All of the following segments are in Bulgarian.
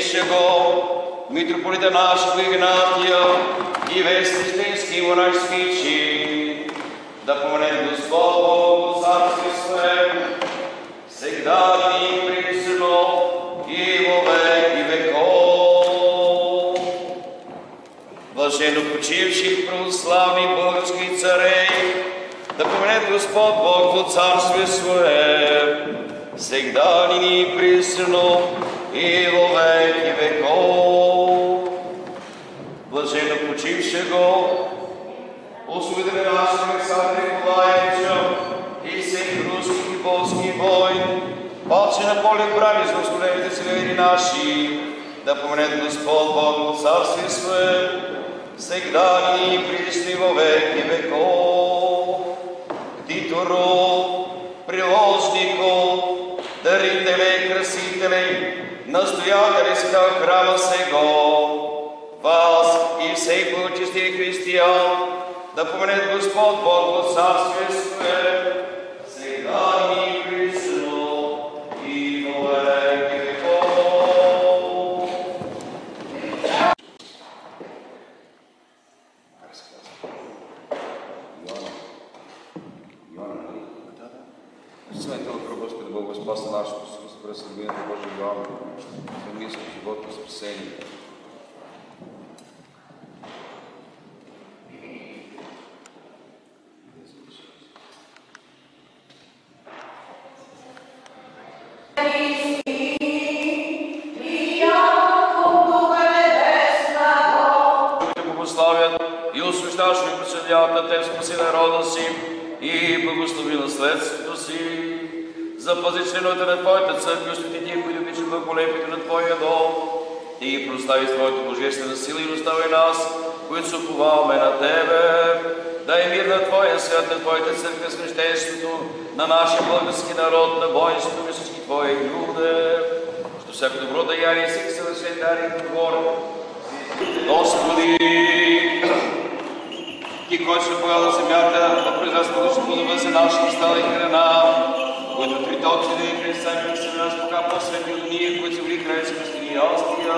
святейшего митрополита нашего Игнатия и весь християнский монашеский чин. Да помнет Господь Бог Царствие Свое, всегда и присно, и во веки веков. Блаженно почивших православных българских царей, да помнет Господь Бог во Царствие Свое, всегда ныне и присно, и во веки веков. Блаженно почившего, освидели нашего Александра Николаевича и всех русских и полских войн, паче на поле брани за устроените севери наши, да помнет Господь Бог Царствие Свое, всегда и присно, и во веки веков. Титору, приложнику, дарителей, красителей, настоятели храма сего, вас и всех благочестивых християн, да помнет Господь Бог во Царствие Свое, всегда и присно, и веки веков. Святого про Господа Бога Спаса нашего, с Пресвятението Божие Иоанна, за мирский живот и на Те спаси народа си и благослови наследството си. Запази членовете на Твоята църква, освети тия, които обичат благолепието на Твоя дом. Ти простави с Твоята божествена сила и остави нас, които се уповаваме на Тебе. Дай мир на Твоя свят, на Твоята църква с на нашия български народ, на воинството и всички Твои люде. Що всяко добро деяние, всеки съвършен дар и Господи, Ти, който ще поява земята, произраства лично плодове за нашата стала и храна, които трите очи и християни се нас пока посвети от ние, които са били край с христини остия.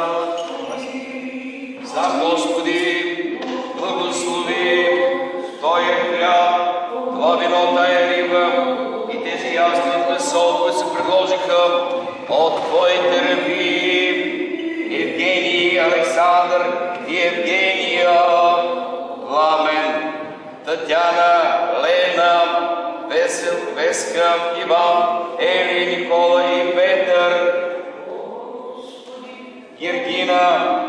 За Господи, благослови Твоя хляб, това вино, тая риба и тези ясни от месо, които се предложиха от Твоите ръби. Евгений, Александър и Евгения, Татьяна, Лена, Весел, Веска, Иван, Ели, Никола и Петър, Гергина,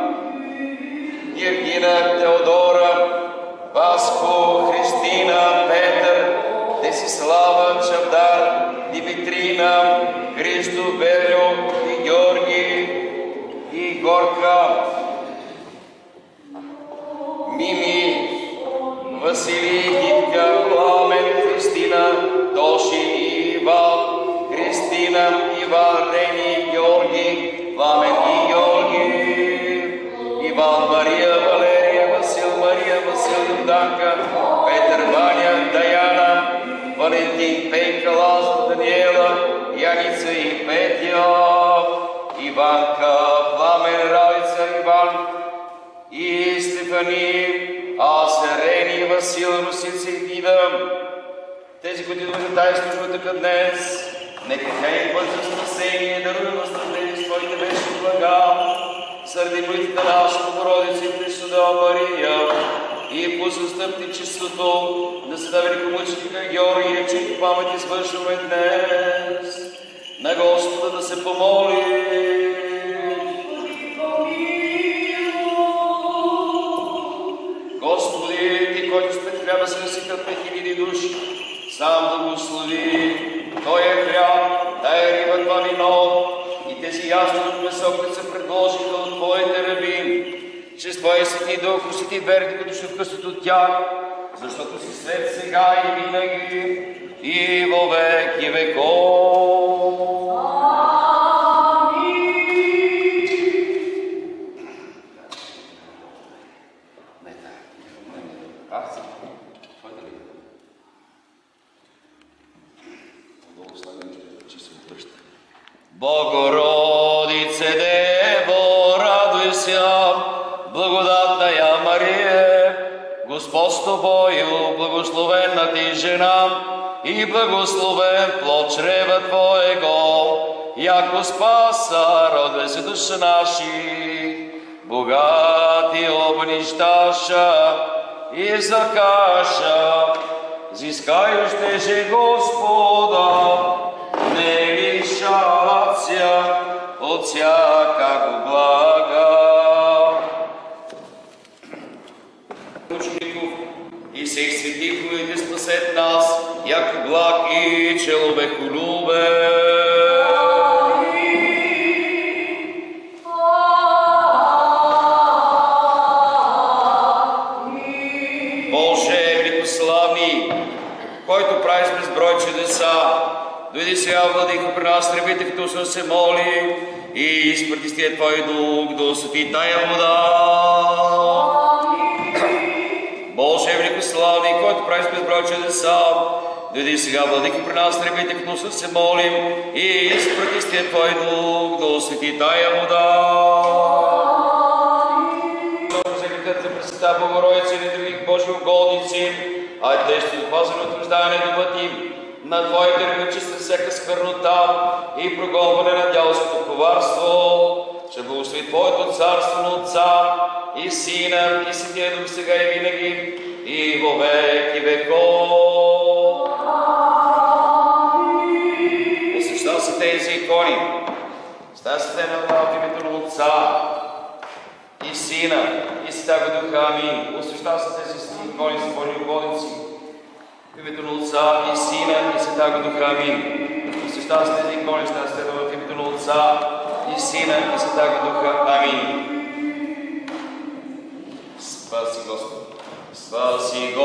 Гергина, Теодора, Васко, Христина, Петър, Десислава, Чавдар, Димитрина, Христо, Велю и Георги, и Горка, Мими, Василий, Иван, Георги, Пламен Георги, Иван, Мария, Валерия, Васил, Мария, Васил, Юданка, Петър, Ваня, Даяна, Валентин, Пейка, Лазар, Даниела, Яница и Петя, Иванка, Пламен, Ралица, Иван и Стефани, аз, Рени, Васил, Русица и Дида, тези, които идват за тази служба така днес, нека тя им за спасение, даруя наслаждение с Твоите вечни блага, заради молитвите на нашата Богородица и Пресуда Мария, и по застъпничеството на Света Великомъченика Георги, речи памет извършваме днес. На Господа да се помоли. Господи, Ти, който спет хляба се наситат пет хиляди души, сам благослови Тоя хляб, тая риба, това вино ясни от месо, които се предложиха от Твоите раби, чрез Твоя свети дух, усети верите, които ще откъсват от тях, защото си свет сега и винаги и во веки веков. Господь с тобою, благословенна ти жена, и благословен плод чрева Твоего, яко спаса, радуйся душа наши, богати обнищаша и закаша, зискающите же Господа, не лишаться от всякого блага. Учеников и всех святых, които спасет нас, як благ и человеколюбен. Дойди сега, владико, при нас, требите, като сме се моли, и изпрати с Твой дух, да освети тая вода. Боже, великославни, който правиш безброй чудеса, дойди сега, владико, при нас, требите, като сме се молим, и изпрати с тия Твой дух, да освети тая вода. Секретарите Пресвета Богородица и других Божи угодници, а те ще запазят от рождане думът им, на Твоите ръка чиста всяка сквернота и прогонване на дяволското коварство, ще благослови Твоето царство на Отца и Сина и Святия Дух сега и винаги и во век и веков. Посещал се тези икони, става се те на в името на Отца, и Сина, и Святаго Духа. Амин. Освещава се тези икони са Божи угодници. В името на Отца и Сина и Святаго Духа. Амин. Освещава се тези икони, става се в името на Отца и Сина и Святаго Духа. Амин. Спаси Господ. Спаси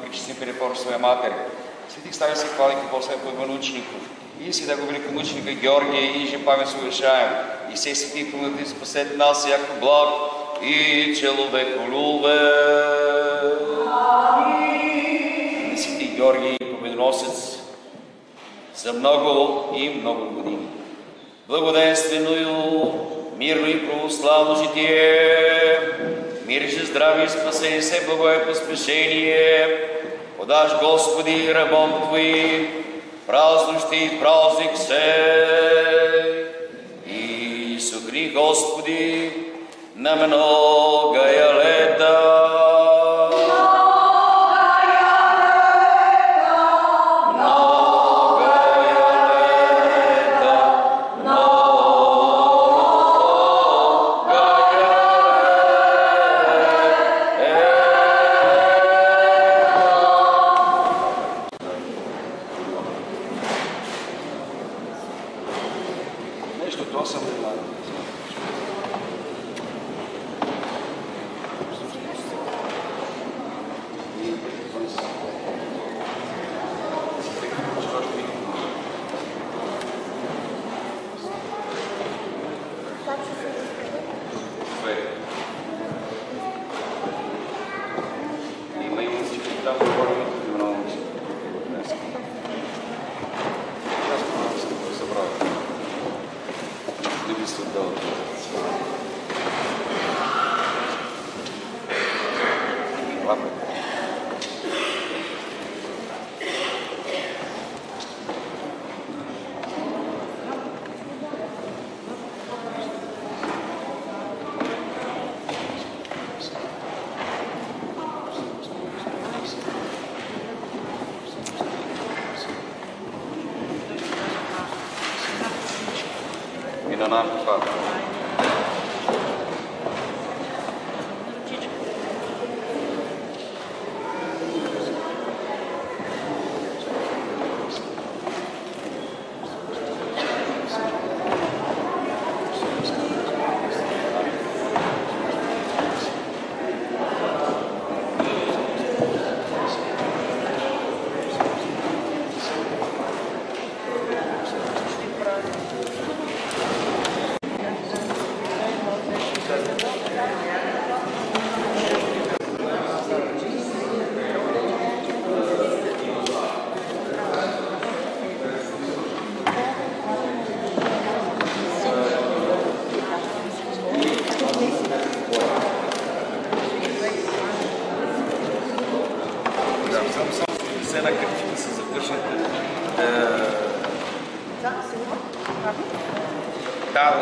наш, молитва причестни перепор Своя Матер. Светих стави се хвали какво се подманучников. И си да го великомученика Георгия и же памет съвършаем. И все свети помогли спасет нас, яко благ и человеколюбен. Свети Георгий, победоносец, за много и много години. Благоденственную, мирно и православно житие, мир же здравие, спасение се, благое поспешение, подаш Господи рабом Твоим, празднущий праздник сей. И согри, Господи, на многая лета. Ainda.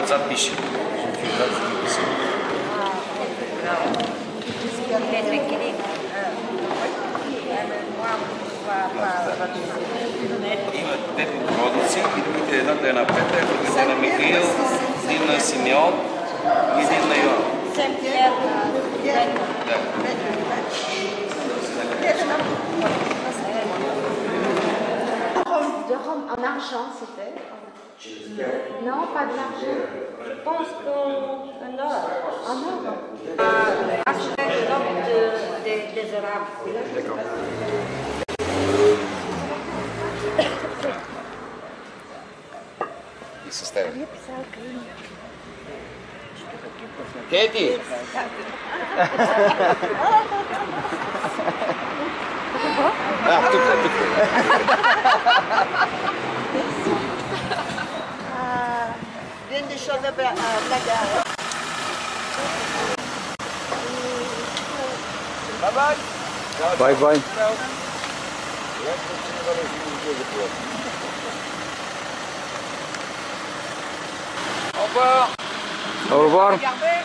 Да, отзад пише. Отзад са написани. Има две Богородици и другите едната е на Петър, другата е на Михаил, един на Симеон и един на Йоан. Да. De Rome en argent, c'était Non, pas de l'argent. Je pense qu'en or. En or. Acheter de des arabes. D'accord. Katie. Ah, tout, tout. тук. Viene de choses à Bla- à Blaga. Бай, бай. Au revoir! Au revoir. Regardez.